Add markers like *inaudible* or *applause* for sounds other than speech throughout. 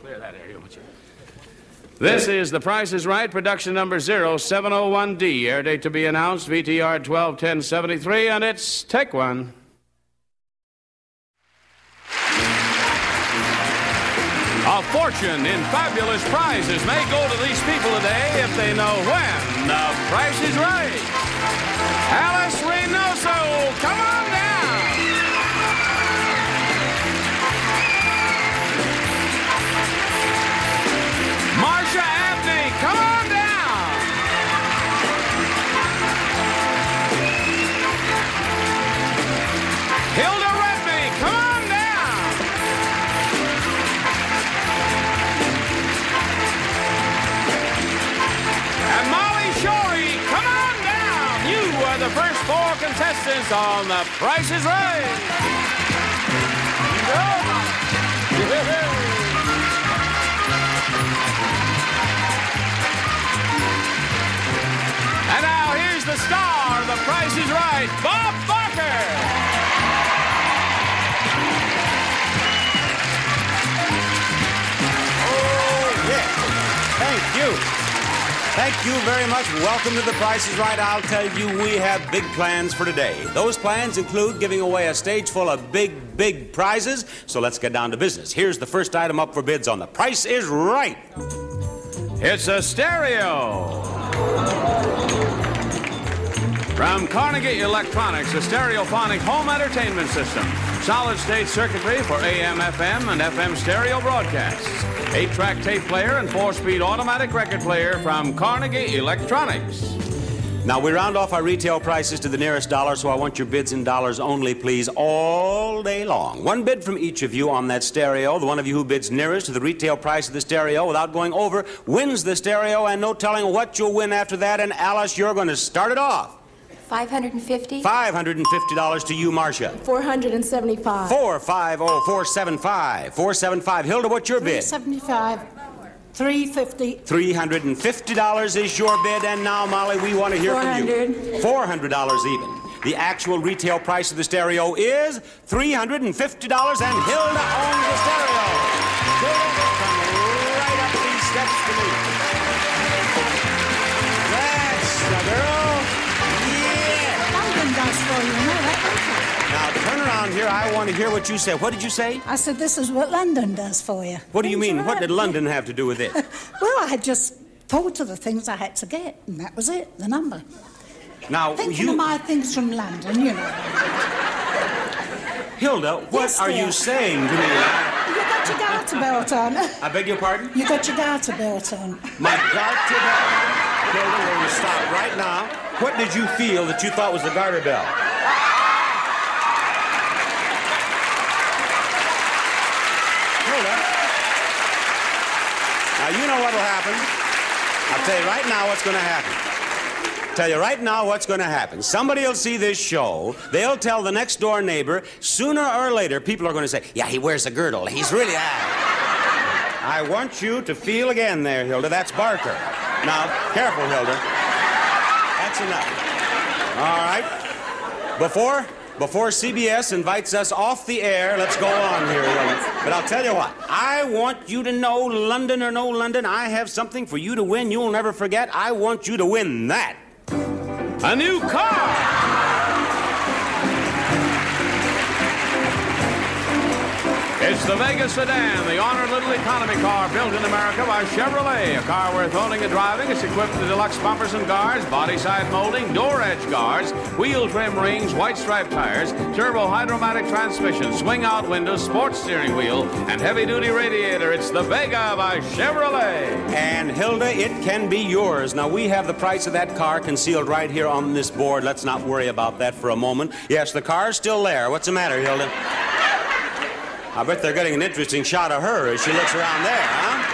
Clear that area, would you? This is The Price is Right, production number 0701D. Air date to be announced, VTR 121073, and it's Take One. A fortune in fabulous prizes may go to these people today if they know when The Price is Right. Alice Reynoso, come on contestants on The Price is Right. And now here's the star of The Price is Right, Bob Barker. Oh, yes. Thank you. Thank you very much. Welcome to The Price is Right. I'll tell you, we have big plans for today. Those plans include giving away a stage full of big, big prizes. So let's get down to business. Here's the first item up for bids on The Price is Right. It's a stereo. From Carnegie Electronics, a stereophonic home entertainment system. Solid state circuitry for AM, FM, and FM stereo broadcasts. Eight track tape player and four speed automatic record player from Carnegie Electronics. Now, we round off our retail prices to the nearest dollar, so I want your bids in dollars only, please, all day long. One bid from each of you on that stereo. The one of you who bids nearest to the retail price of the stereo without going over wins the stereo, and no telling what you'll win after that. And Alice, you're going to start it off. 550? $550 to you, Marcia. 475. 450 475 475. Hilda, what's your bid? 75, 350, $350 is your bid, and now, Molly, we want to hear from you. 400. $400 even. The actual retail price of the stereo is $350, and Hilda owns the stereo. Here. I want to hear what you say. What did you say? I said, this is what London does for you. What do you mean? What did. London have to do with it? *laughs* Well, I just thought of the things I had to get, and that was it, the number. Now, Thinking you, of my things from London, you know. Hilda, what Yes, are you saying to me? I, You got your garter belt on. I beg your pardon? You got your garter belt on. My garter belt. Hilda, will you stop right now? What did you feel that you thought was the garter belt? Hilda. Now, you know what will happen. I'll tell you right now what's going to happen. Tell you right now what's going to happen. Somebody will see this show. They'll tell the next door neighbor. Sooner or later, people are going to say, "Yeah, he wears a girdle. He's really ah." I want you to feel again there, Hilda. That's Barker. Now, careful, Hilda. That's enough. All right. Before before CBS invites us off the air, let's go on here, But I'll tell you what. I want you to know, London or no London, I have something for you to win. You'll never forget. I want you to win that. A new car. It's the Vega sedan, the honored little economy car built in America by Chevrolet. A car worth owning and driving. It's equipped with deluxe bumpers and guards, body side molding, door edge guards, wheel trim rings, white stripe tires, turbo hydromatic transmission, swing out windows, sports steering wheel, and heavy duty radiator. It's the Vega by Chevrolet. And Hilda, it can be yours. Now, we have the price of that car concealed right here on this board. Let's not worry about that for a moment. Yes, the car's still there. What's the matter, Hilda? I bet they're getting an interesting shot of her as she looks around there, huh?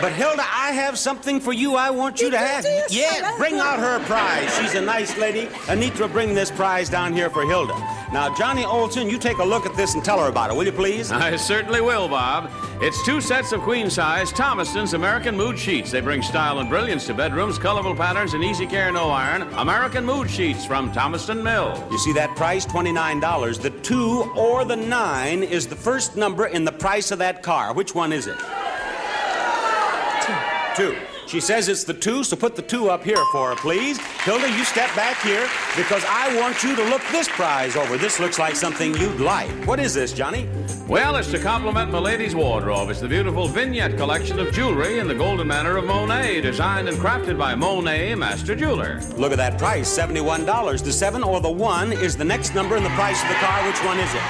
But Hilda, I have something for you I want you to have. Yes, Yeah, bring out her prize. She's a nice lady. Anitra, bring this prize down here for Hilda. Now, Johnny Olson, you take a look at this and tell her about it, will you please? I certainly will, Bob. It's two sets of queen size Thomaston's American Mood Sheets. They bring style and brilliance to bedrooms, colorful patterns, and easy care no iron. American Mood Sheets from Thomaston Mills. You see that price? $29. The two or the nine is the first number in the price of that car. Which one is it? Two. She says it's the two, so put the two up here for her, please. Hilda, you step back here because I want you to look this prize over. This looks like something you'd like. What is this, Johnny? Well, it's to complement my lady's wardrobe. It's the beautiful vignette collection of jewelry in the golden manner of Monet, designed and crafted by Monet Master Jeweler. Look at that price, $71. The seven or the one is the next number in the price of the car. Which one is it?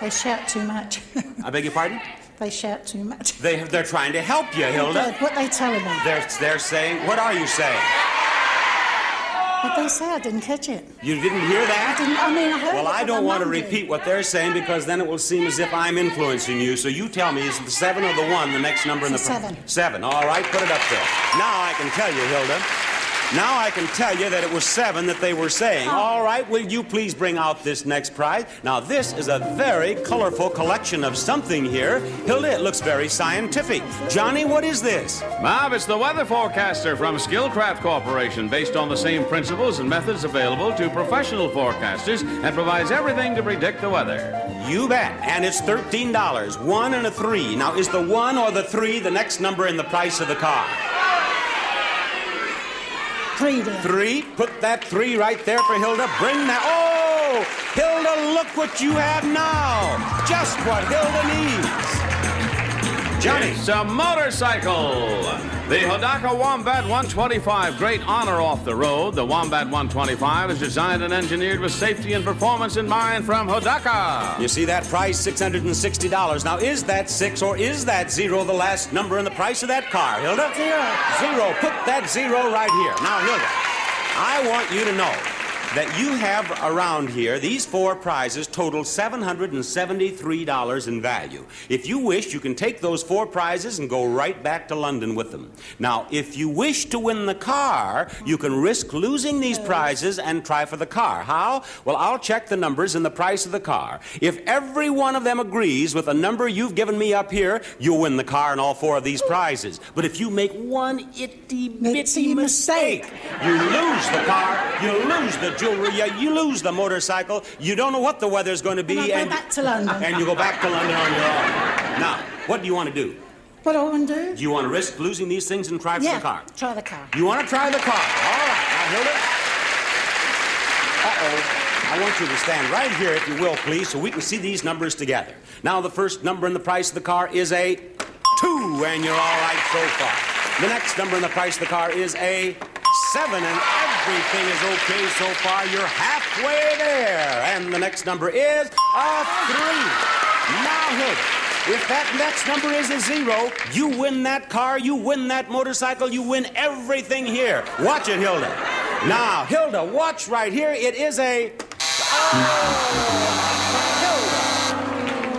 They shout too much. *laughs* I beg your pardon? They shout too much. They, they're trying to help you, Hilda. What they telling me? They're, they're saying, what are you saying? What they say, I didn't catch it. You didn't hear I that? didn't. I mean, I heard Well, I don't want to mum did. repeat what they're saying because then it will seem as if I'm influencing you. So you tell me, is it the seven or the one, the next number in the It's seven. Seven. All right, put it up there. Now I can tell you, Hilda. Now I can tell you that it was seven that they were saying. Oh. All right, will you please bring out this next prize? Now, this is a very colorful collection of something here. Hilda, it looks very scientific. Johnny, what is this? Bob, it's the weather forecaster from Skillcraft Corporation, based on the same principles and methods available to professional forecasters and provides everything to predict the weather. You bet. And it's $13. One and a three. Now, is the one or the three the next number in the price of the car? Three there. Three. Put that three right there for Hilda. Bring that. Oh! Hilda, look what you have now. Just what Hilda needs. Johnny. It's a motorcycle. The Hodaka Wombat 125. Great honor off the road. The Wombat 125 is designed and engineered with safety and performance in mind from Hodaka. You see that price, $660. Now, is that six or is that zero the last number in the price of that car, Hilda? Zero. Zero. Put that zero right here. Now, Hilda, I want you to know that you have around here, these four prizes total $773 in value. If you wish, you can take those four prizes and go right back to London with them. Now, if you wish to win the car, you can risk losing these prizes and try for the car. How? Well, I'll check the numbers and the price of the car. If every one of them agrees with the number you've given me up here, you'll win the car and all four of these prizes. But if you make one itty bitty mistake, mistake. you lose the car, you lose the jewelry, you, you lose the motorcycle, you don't know what the weather's going to be, And I go back to London. and you go back to London on your own. Now, what do you want to do? What do I want to do? Do you want to risk losing these things and try for yeah, the car? try the car. You want to try the car? All right, now Hilda. Uh-oh. I want you to stand right here, if you will, please, so we can see these numbers together. Now, the first number in the price of the car is a two, and you're all right so far. The next number in the price of the car is a seven, and everything is okay so far. You're halfway there. And the next number is a three. Now. If that next number is a zero, you win that car, you win that motorcycle, you win everything here. Watch it, Hilda. Now, Hilda, watch right here. It is a. Oh,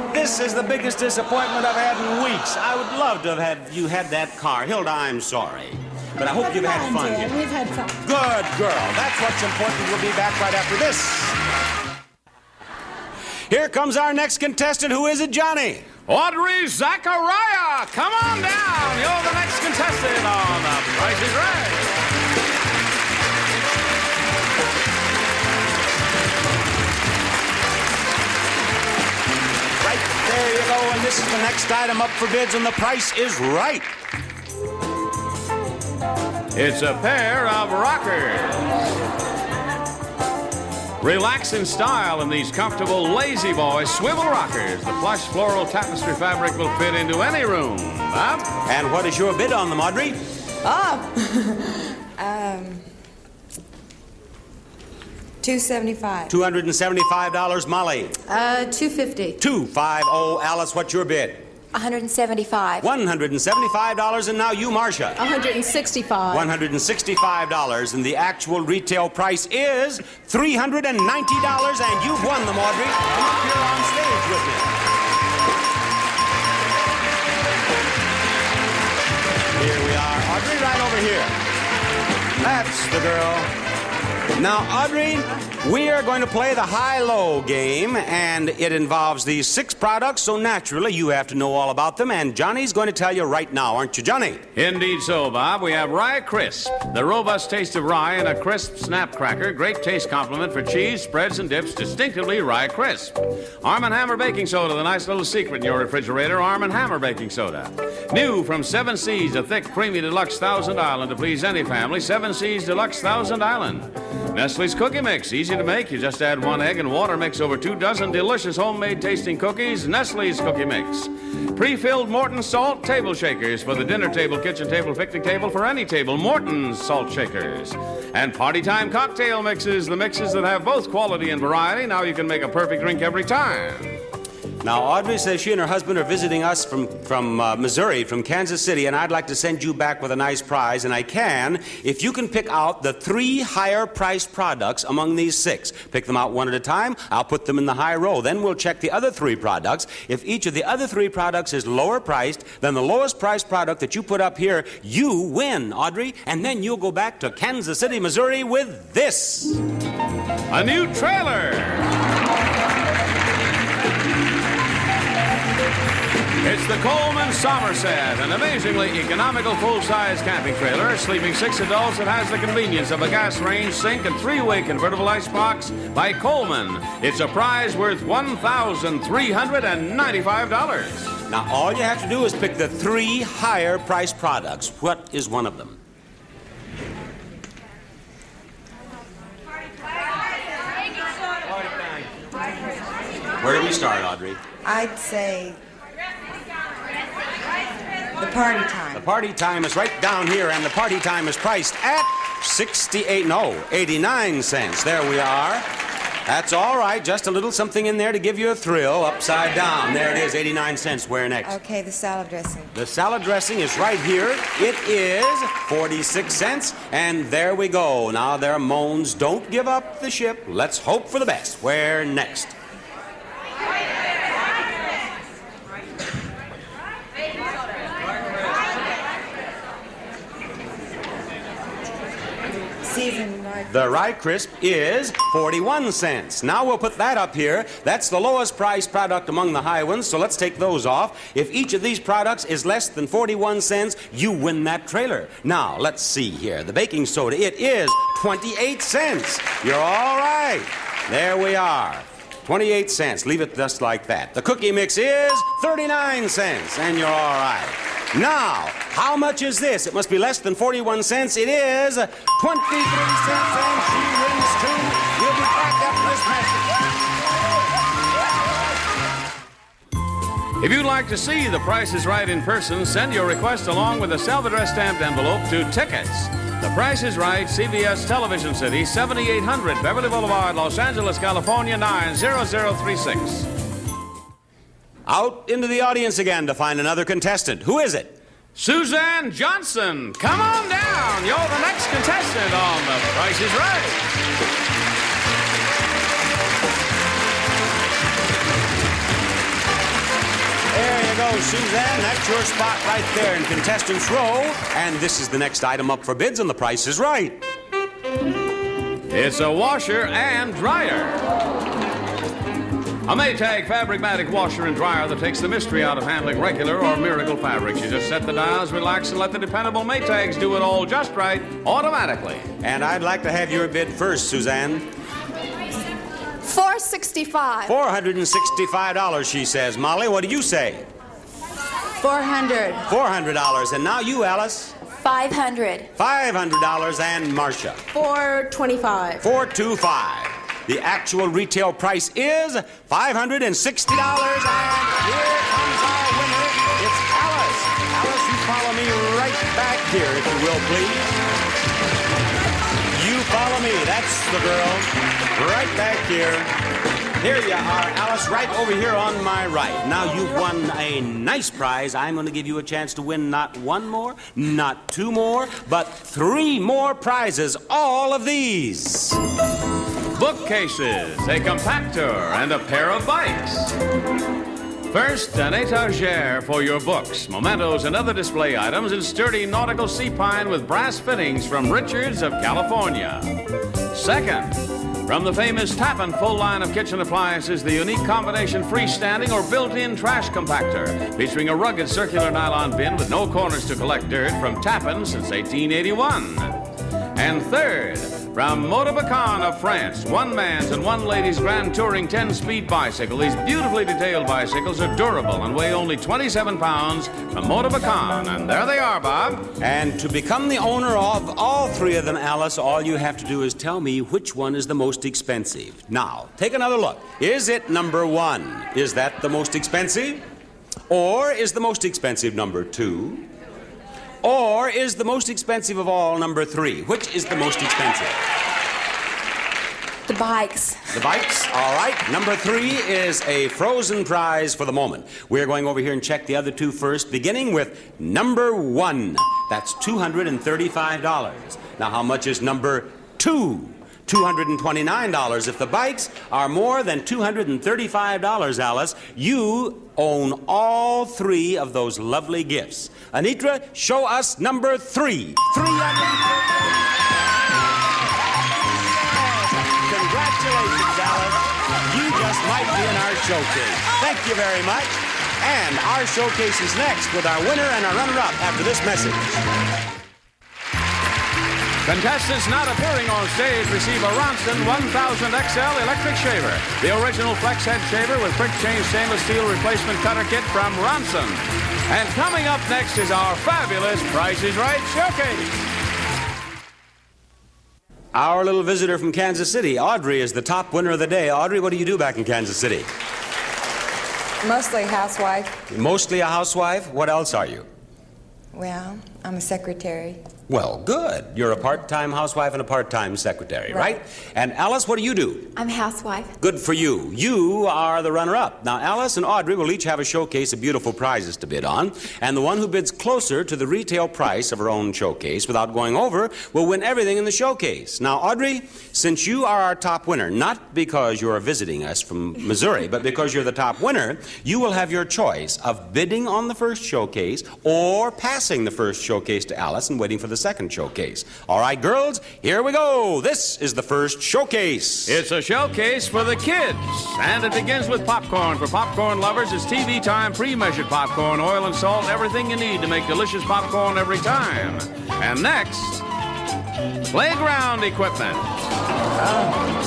Hilda. This is the biggest disappointment I've had in weeks. I would love to have had you had that car. Hilda, I'm sorry. But I hope you've had mind, fun dear, here. We've had fun. Good girl. That's what's important. We'll be back right after this. Here comes our next contestant. Who is it, Johnny? Audrey Zachariah, come on down. You're the next contestant on The Price is Right. Right there you go. And this is the next item up for bids, and the price is right. It's a pair of rockers. Relax in style in these comfortable La-Z-Boy swivel rockers. The plush floral tapestry fabric will fit into any room. Bob? And what is your bid on them, Audrey? Oh. *laughs* um. Two seventy-five. $275, Molly. Uh, 250. 250, Alice, what's your bid? 175. $175, and now you, Marcia. 165. $165, and the actual retail price is $390, and you've won them, Audrey. Come up here on stage with me. Here we are. Audrey, right over here. That's the girl. Now, Audrey, we are going to play the high low game, and it involves these six products, so naturally you have to know all about them. And Johnny's going to tell you right now, aren't you, Johnny? Indeed so, Bob. We have Ry-Krisp, the robust taste of rye and a crisp snap cracker. Great taste complement for cheese, spreads, and dips. Distinctively Ry-Krisp. Arm & Hammer Baking Soda, the nice little secret in your refrigerator. Arm & Hammer Baking Soda. New from Seven Seas, a thick, creamy deluxe Thousand Island to please any family. Seven Seas Deluxe Thousand Island. Nestle's Cookie Mix, easy to make. You just add one egg and water, mix over two dozen delicious homemade tasting cookies. Nestle's Cookie Mix. Pre-filled Morton salt table shakers for the dinner table, kitchen table, picnic table, for any table. Morton's salt shakers. And party time cocktail mixes, the mixes that have both quality and variety. Now you can make a perfect drink every time. Now, Audrey says she and her husband are visiting us from, from uh, Missouri, from Kansas City, and I'd like to send you back with a nice prize, and I can if you can pick out the three higher priced products among these six. Pick them out one at a time. I'll put them in the high row. Then we'll check the other three products. If each of the other three products is lower priced than the lowest priced product that you put up here, you win, Audrey, and then you'll go back to Kansas City, Missouri with this. A new trailer. It's the Coleman Somerset, an amazingly economical full-size camping trailer, sleeping six adults that has the convenience of a gas range, sink, and three-way convertible icebox by Coleman. It's a prize worth $1,395. Now, all you have to do is pick the three higher priced products. What is one of them? Where do we start, Audrey? I'd say the party time. The party time is right down here, and the party time is priced at 68, no, 89 cents. There we are. That's all right. Just a little something in there to give you a thrill. Upside down. There it is, 89 cents. Where next? Okay, the salad dressing. The salad dressing is right here. It is 46 cents. And there we go. Now there are moans. Don't give up the ship. Let's hope for the best. Where next? Rye. The Ry-Krisp is 41 cents. Now we'll put that up here. That's the lowest priced product among the high ones, so let's take those off. If each of these products is less than 41 cents, you win that trailer. Now, let's see here. The baking soda, it is 28 cents. You're all right. There we are. 28 cents. Leave it just like that. The cookie mix is 39 cents, and you're all right. Now, how much is this? It must be less than 41 cents. It is 23 cents, and she wins too. We'll be back after this message. If you'd like to see The Price is Right in person, send your request along with a self-addressed stamped envelope to Tickets. The Price is Right, CBS Television City, 7800 Beverly Boulevard, Los Angeles, California, 90036. Out into the audience again to find another contestant. Who is it? Suzanne Johnson, come on down. You're the next contestant on The Price is Right. There you go, Suzanne. That's your spot right there in contestants row. And this is the next item up for bids, and the price is right. It's a washer and dryer. A Maytag Fabricmatic washer and dryer that takes the mystery out of handling regular or miracle fabrics. You just set the dials, relax, and let the dependable Maytags do it all just right, automatically. And I'd like to have your bid first, Suzanne. 465. $465, she says. Molly, what do you say? 400. $400. And now you, Alice. 500. $500 and Marcia. 425. 425. The actual retail price is $560. And here comes our winner. It's Alice. Alice, you follow me right back here, if you will, please. You follow me. That's the girl. Right back here. Here you are, Alice, right over here on my right. Now you've won a nice prize. I'm going to give you a chance to win not one more, not two more, but three more prizes. All of these. Bookcases, a compactor, and a pair of bikes. First, an etagere for your books, mementos, and other display items in sturdy nautical sea pine with brass fittings from Richards of California. Second, from the famous Tappan full line of kitchen appliances, the unique combination freestanding or built-in trash compactor, featuring a rugged circular nylon bin with no corners to collect dirt from Tappan since 1881. And third, from Motobecane of France, one man's and one lady's grand touring 10 speed bicycle. These beautifully detailed bicycles are durable and weigh only 27 pounds from Motobecane. And there they are, Bob. And to become the owner of all three of them, Alice, all you have to do is tell me which one is the most expensive. Now, take another look. Is it number one? Is that the most expensive? Or is the most expensive number two? Or is the most expensive of all number three? Which is the most expensive? The bikes. The bikes, all right. Number three is a frozen prize for the moment. We're going over here and check the other two first, beginning with number one. That's $235. Now, how much is number two? $229. If the bikes are more than $235, Alice, you own all three of those lovely gifts. Anitra, show us number three. Three Congratulations, Alice. You just might be in our showcase. Thank you very much. And our showcase is next with our winner and our runner-up after this message. Contestants not appearing on stage receive a Ronson 1000 XL electric shaver. The original flex head shaver with quick change stainless steel replacement cutter kit from Ronson. And coming up next is our fabulous Price is Right showcase. Our little visitor from Kansas City, Audrey, is the top winner of the day. Audrey, what do you do back in Kansas City? Mostly housewife. Mostly a housewife. What else are you? Well, I'm a secretary. Well, good. You're a part time housewife and a part time secretary, right. Right. And Alice, what do you do? I'm a housewife. Good for you. You are the runner up. Now, Alice and Audrey will each have a showcase of beautiful prizes to bid on, and the one who bids closer to the retail price of her own showcase without going over will win everything in the showcase. Now, Audrey, since you are our top winner, not because you're visiting us from Missouri, but because you're the top winner, you will have your choice of bidding on the first showcase or passing the first showcase to Alice and waiting for the second showcase. All right, girls, here we go. This is the first showcase. It's a showcase for the kids, and it begins with popcorn. For popcorn lovers, it's TV time pre measured popcorn, oil and salt, everything you need to make delicious popcorn every time. And next, playground equipment. Ah.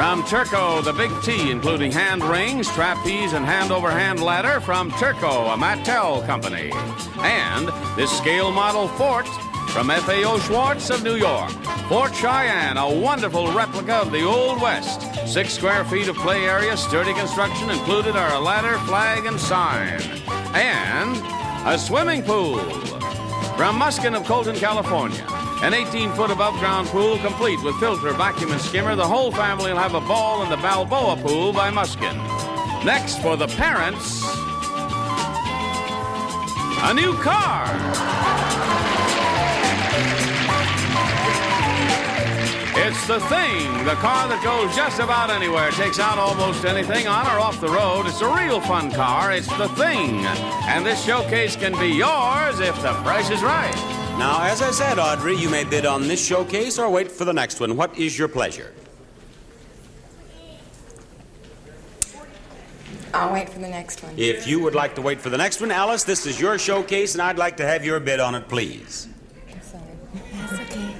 From Turco, the Big T, including hand rings, trapeze, and hand over hand ladder from Turco, a Mattel company. And this scale model fort from FAO Schwarz of New York. Fort Cheyenne, a wonderful replica of the Old West. Six square feet of play area, sturdy construction, included are a ladder, flag, and sign. And a swimming pool from Muskin of Colton, California. An 18 foot above ground pool complete with filter, vacuum, and skimmer. The whole family will have a ball in the Balboa pool by Muskin. Next, for the parents, a new car. It's the thing, the car that goes just about anywhere, takes out almost anything on or off the road. It's a real fun car. It's the thing. And this showcase can be yours if the price is right. Now, as I said, Audrey, you may bid on this showcase or wait for the next one. What is your pleasure? I'll wait for the next one. If you would like to wait for the next one, Alice, this is your showcase, and I'd like to have your bid on it, please. Sorry. That's okay.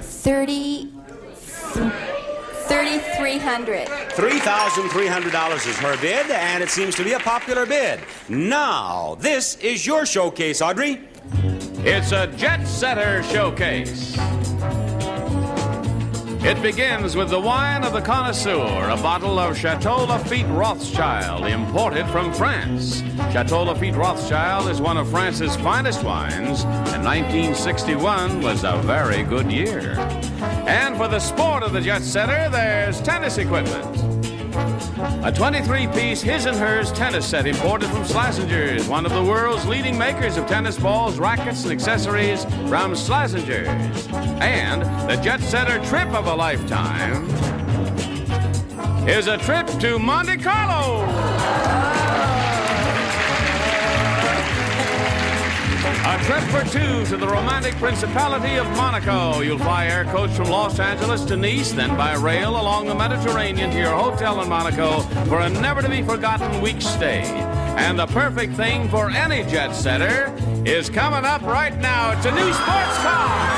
Thirty. Thirty-three hundred. $3,300 is her bid, and it seems to be a popular bid. Now, this is your showcase, Audrey. It's a Jet Setter showcase. It begins with the wine of the connoisseur, a bottle of Chateau Lafite Rothschild, imported from France. Chateau Lafite Rothschild is one of France's finest wines, and 1961 was a very good year. And for the sport of the jet setter, there's tennis equipment. A 23 piece his and hers tennis set imported from Slazenger's, one of the world's leading makers of tennis balls, rackets, and accessories from Slazenger's. And The jet setter trip of a lifetime is a trip to Monte Carlo. Trip for two to the romantic principality of Monaco. You'll fly air coach from Los Angeles to Nice, then by rail along the Mediterranean to your hotel in Monaco for a never to be forgotten week stay. And the perfect thing for any jet setter is coming up right now. It's a new sports car.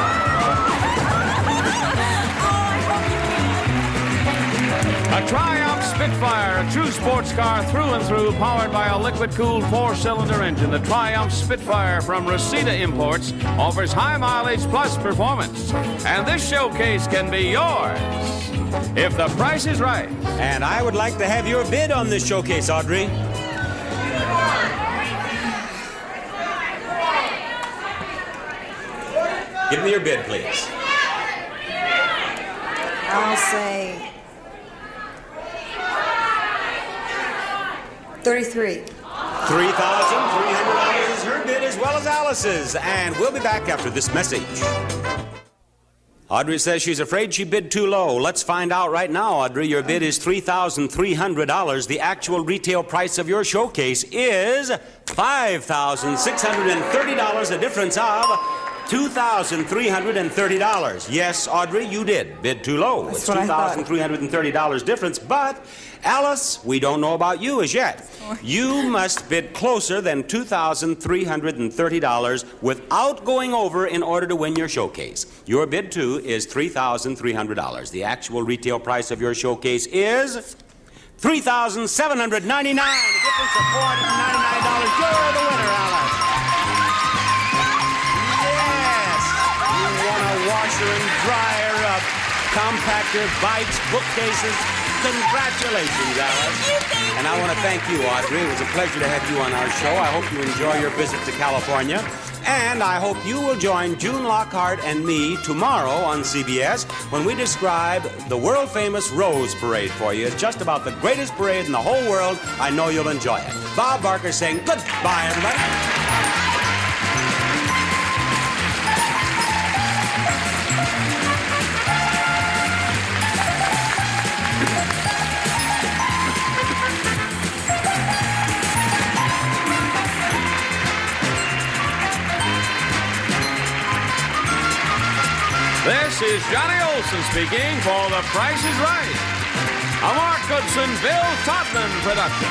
Spitfire, a true sports car through and through, powered by a liquid-cooled four-cylinder engine. The Triumph Spitfire from Reseda Imports offers high mileage plus performance. And this showcase can be yours if the price is right. And I would like to have your bid on this showcase, Audrey. Give me your bid, please. I'll say 33. $3,300 is her bid as well as Alice's. And we'll be back after this message. Audrey says she's afraid she bid too low. Let's find out right now, Audrey. Your bid is $3,300. The actual retail price of your showcase is $5,630, a difference of $2,330. Yes, Audrey, you did bid too low. That's it's $2,330 difference, but Alice, we don't know about you as yet. *laughs* You must bid closer than $2,330 without going over in order to win your showcase. Your bid, too, is $3,300. The actual retail price of your showcase is $3,799. A difference of $499. You're the winner, Alice. Washer and dryer, a compactor, bikes, bookcases. Congratulations, Alice. And I want to thank you, Audrey. It was a pleasure to have you on our show. I hope you enjoy your visit to California. And I hope you will join June Lockhart and me tomorrow on CBS when we describe the world famous Rose Parade for you. It's just about the greatest parade in the whole world. I know you'll enjoy it. Bob Barker saying goodbye, everybody. Is Johnny Olson speaking for The Price is Right. A Mark Goodson, Bill Todman production.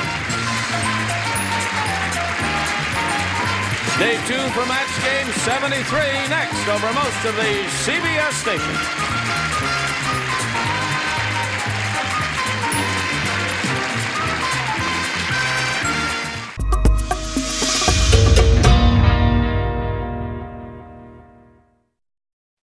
Stay tuned for match game 73 next over most of the CBS stations.